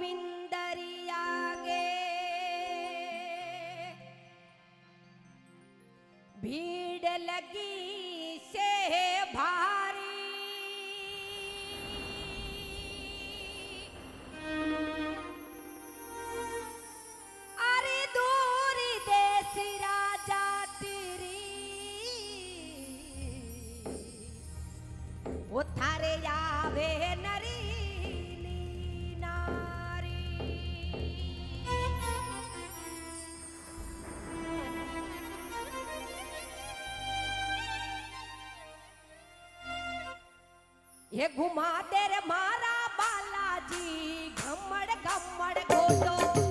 बिंदरिया गे भीड़ लगी से भारी। अरे राजा वो थारे यावे नर हे घुमा तेरे मारा बालाजी घमड़ घमड़ गोदो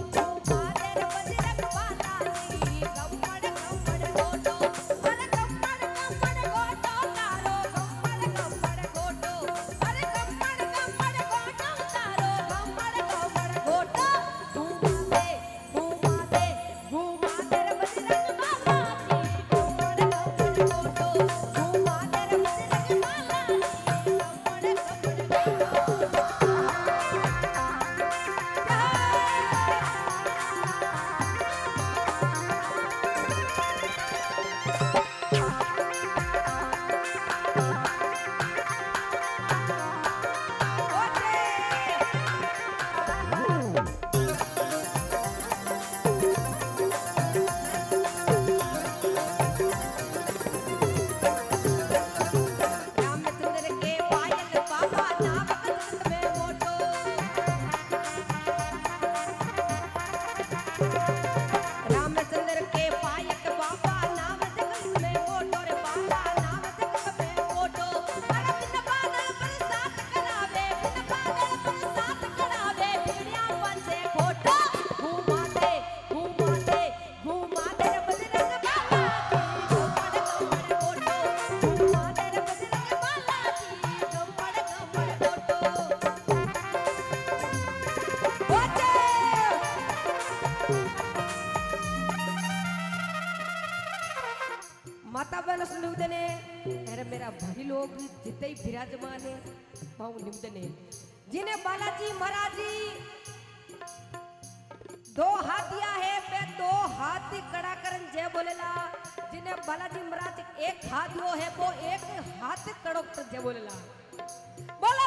मेरा भाई लोग जितने ही विराजमान है, भाव निम्दन है। जिन्हें बालाजी महाराजी जी दो हाथिया है पे दो हाथ कड़ा करन जय बोलेला। जिन्हें बालाजी महाराज एक हाथ यो है, वो एक हाथ कड़ो कर, जय बोलेला। बोला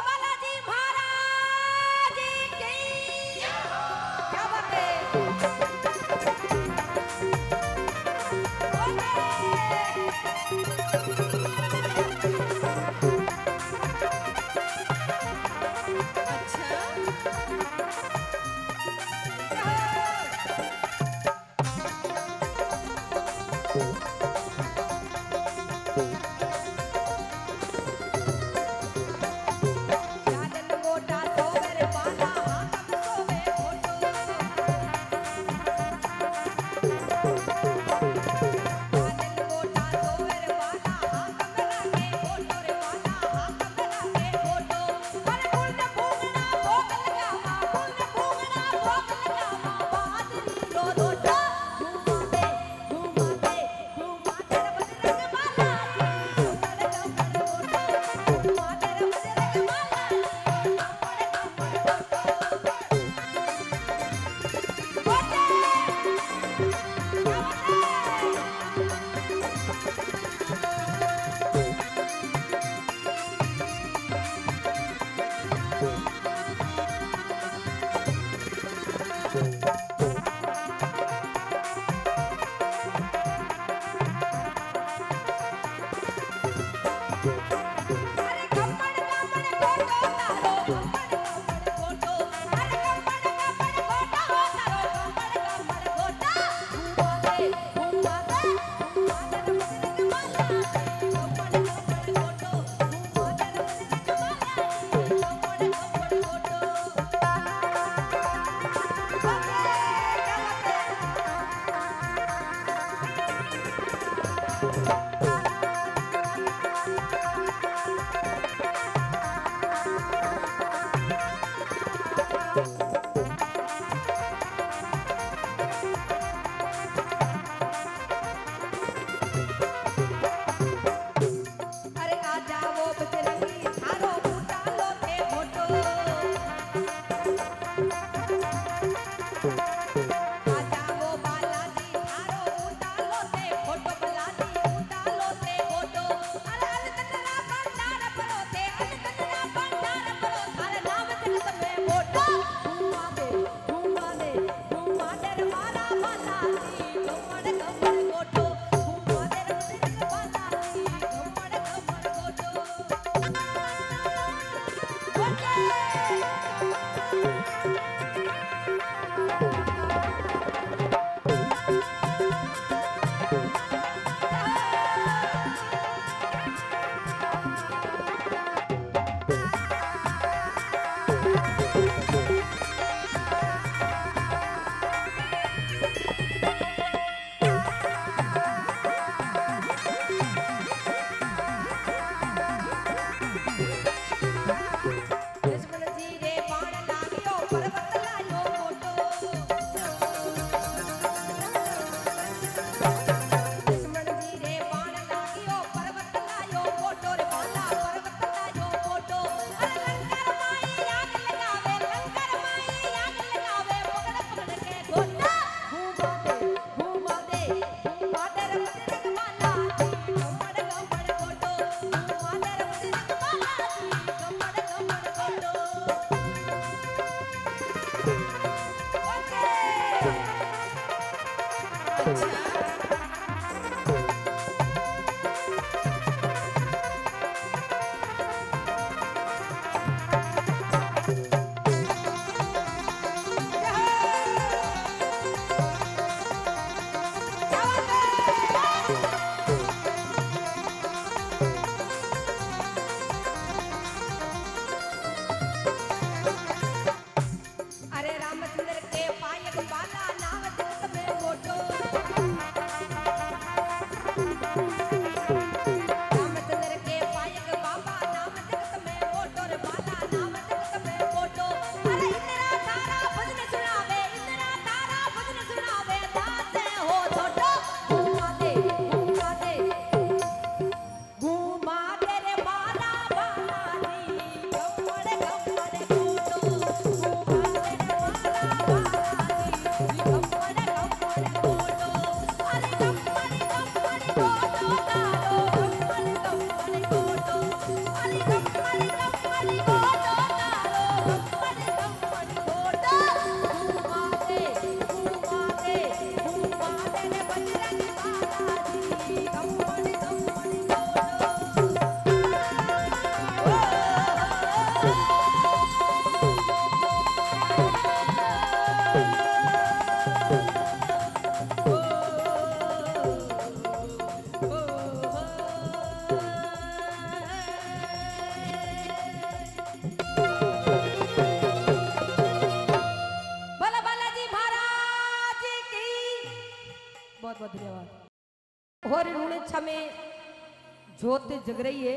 ज्योति जग रही है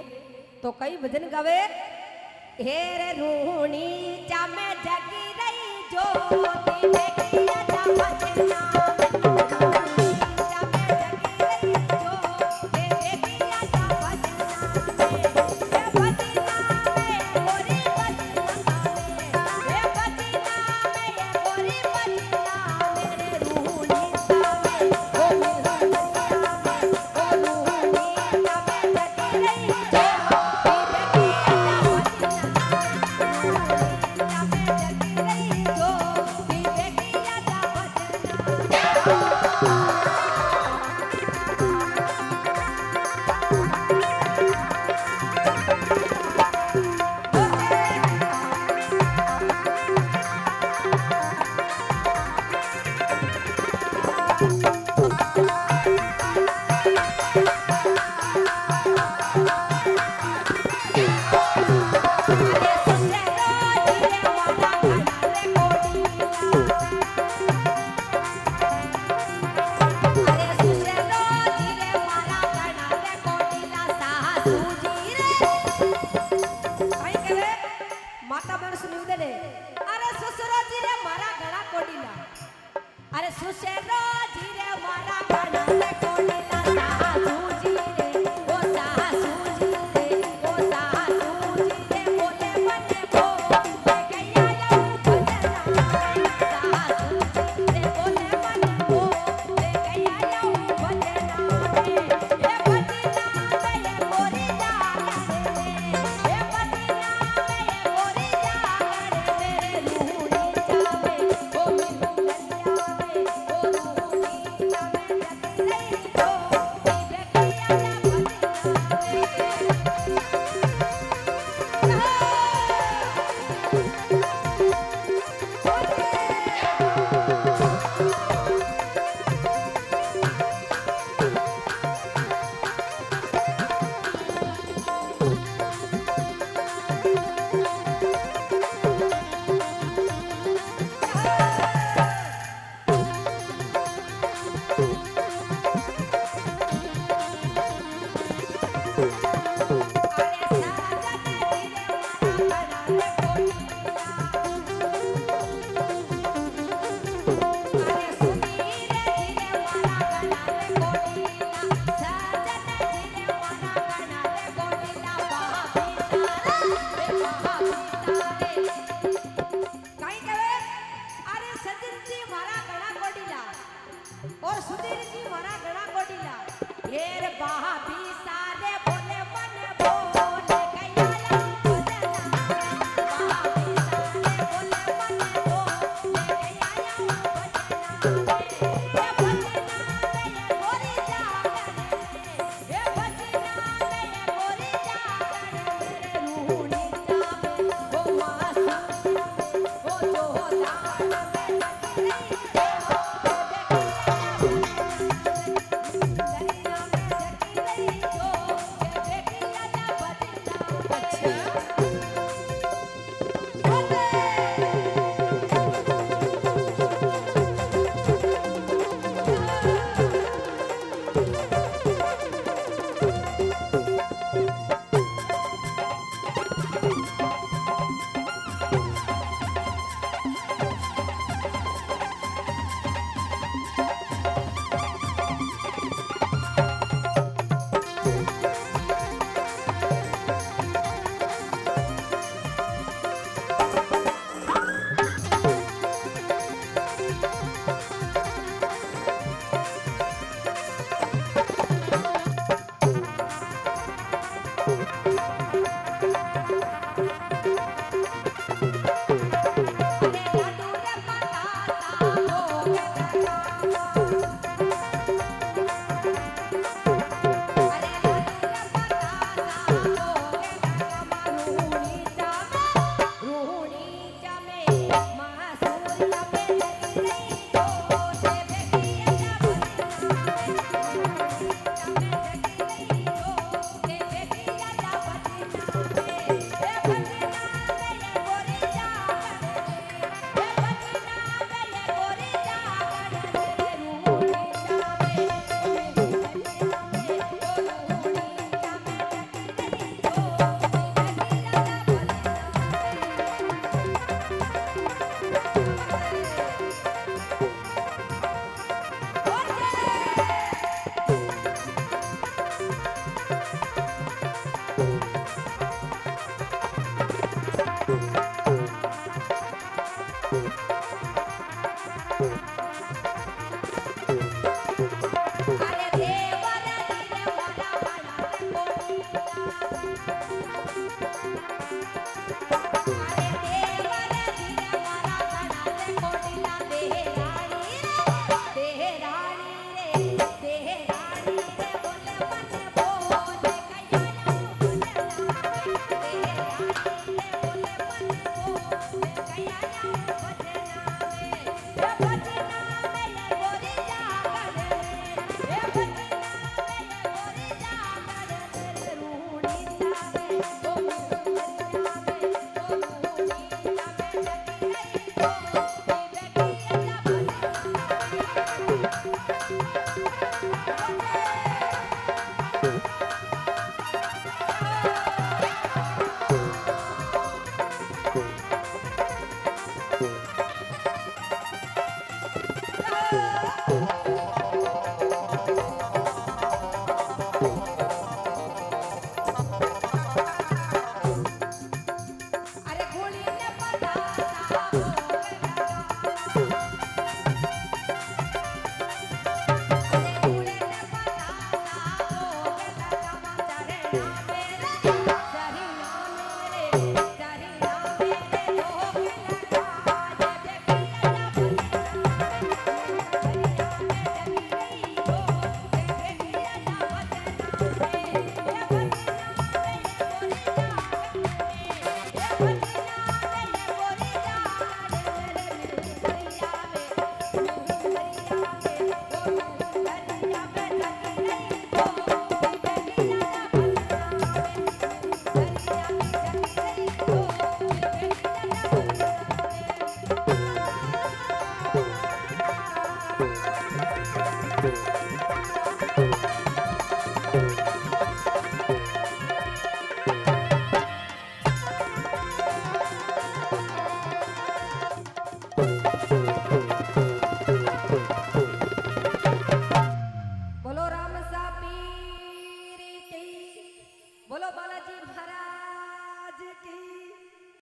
तो कई भजन गावे। हेर रूणी चामे जगी रही, ज्योति जगी